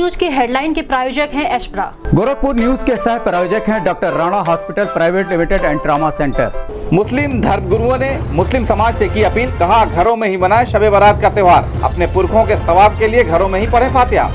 Headline के प्रायोजक हैं एशप्रा गोरखपुर न्यूज़ के सह प्रायोजक हैं doctor Rana hospital private limited and trauma centre. Muslim धर्म गुरुओं ने मुस्लिम समाज से की अपील कहा घरों में ही मनाए शबे बारात का त्योहार। अपने पुरखों के सवाब के लिए घरों में ही पढ़े फातिहा।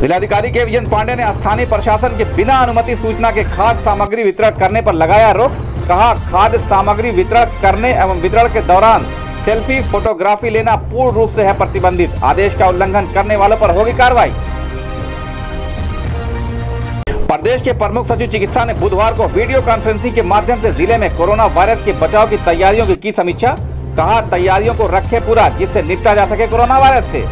जिलाधिकारी के विजय पांडे ने स्थानीय प्रशासन के बिना अनुमति सूचना के खाद्य सामग्री वितरण करने पर लगाया रोक कहा खाद्य सामग्री वितरण करने एवं वितरण के दौरान सेल्फी, फोटोग्राफी लेना पूर्ण रूप से है प्रतिबंधित। आदेश का उल्लंघन करने वालों पर होगी कार्रवाई। प्रदेश के प्रमुख सचिव चिकित्सा ने बुधवार को वीडियो कॉन्फ्रेंसिंग के माध्यम से ज़िले में कोरोना वायरस के बचाव की तैयारियों की की समीक्षा, कहा तैयारियों को रखे पूरा जिससे निपटा जा सके कोरोना वायरस से।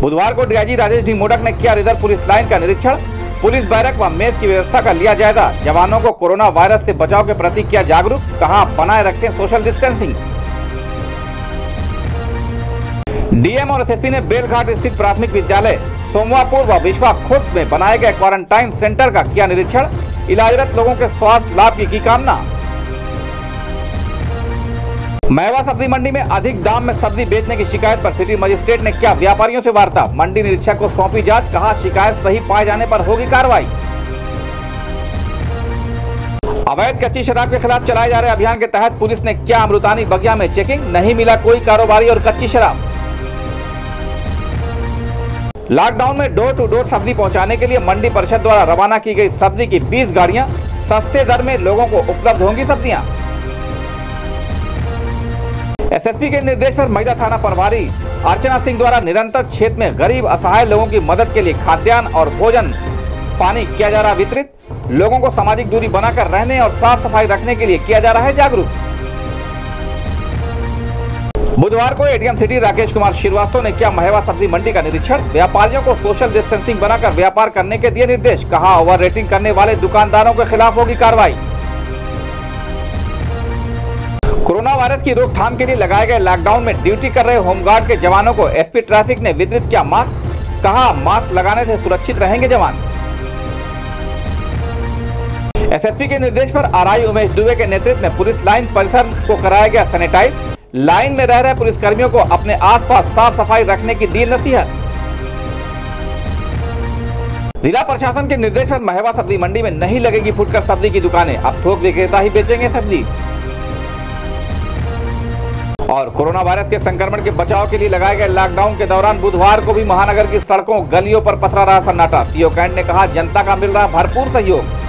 बुधवार को डीआईजी राजेश डी मोडक ने किया रिज़र्व पुलिस लाइन का निरीक्षण। पुलिस बैरक व मेज की व्यवस्था का लिया जायजा जवानों को कोरोना वायरस से बचाव के प्रति किया जागरूक कहा बनाए रखें सोशल डिस्टेंसिंग। डीएम और एसएसपी ने बेलघाट स्थित प्राथमिक विद्यालय सोमवापुर व विश्वा खुर्द में बनाए गए क्वारंटाइन सेंटर का किया निरीक्षण। इलाजरत लोगों के स्वास्थ्य लाभ की, की कामना। महवा सब्ज़ी मंडी में अधिक दाम में सब्ज़ी बेचने की शिकायत पर सिटी मजिस्ट्रेट ने किया व्यापारियों से वार्ता। मंडी निरीक्षक को सौंपी जाँच, कहा शिकायत सही पाए जाने पर होगी कार्रवाई। अवैध कच्ची शराब के खिलाफ चलाए जा रहे अभियान के तहत पुलिस ने किया अमृतानी बगिया में चेकिंग, नहीं मिला कोई कारोबारी और कच्ची शराब। लॉकडाउन में डोर टू डोर सब्ज़ी पहुँचाने के लिए मंडी परिषद द्वारा रवाना की गई सब्ज़ी की 20 गाड़ियाँ, सस्ते दर में लोगों को उपलब्ध होंगी सब्ज़ियाँ। एसएसपी के निर्देश पर महिला थाना प्रभारी अर्चना सिंह द्वारा निरंतर क्षेत्र में गरीब असहाय लोगों की मदद के लिए खाद्यान्न और भोजन पानी किया जा रहा वितरित। लोगों को सामाजिक दूरी बनाकर रहने और साफ़ सफ़ाई रखने के लिए किया जा रहा है जागरूक। बुधवार को एडीएम सिटी राकेश कुमार श्रीवास्तव ने किया महवा सब्ज़ी मंडी का निरीक्षण। व्यापारियों को सोशल डिस्टेंसिंग बनाकर व्यापार करने के दिए निर्देश। कहा ओवर रेटिंग करने वाले दुकानदारों के खिलाफ होगी कार्रवाई। वायरस की रोकथाम के लिए लगाए गए लॉकडाउन में ड्यूटी कर रहे होमगार्ड के जवानों को एसपी ट्रैफ़िक ने वितरित किया मास्क कहा मास्क लगाने से सुरक्षित रहेंगे जवान। एसएसपी के निर्देश पर आरआई उमेश दुबे के नेतृत्व में पुलिस लाइन परिसर को कराया गया सैनिटाइज लाइन में रह रहे पुलिस कर्मियों को अपने आसपास साफ़ सफ़ाई रखने की दी नसीहत। जिला प्रशासन के निर्देश पर महवा सब्ज़ी मंडी में नहीं लगेगी फुटकर सब्ज़ी की दुकानें। अब थोक विक्रेता ही बेचेंगे सब्ज़ी। और कोरोना वायरस के संक्रमण के बचाव के लिए लगाए गए लॉकडाउन के दौरान बुधवार को भी महानगर की सड़कों, गलियों पर पसरा रहा सन्नाटा। सीओ कैंट ने कहा, जनता का मिल रहा भरपूर सहयोग।